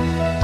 Bye.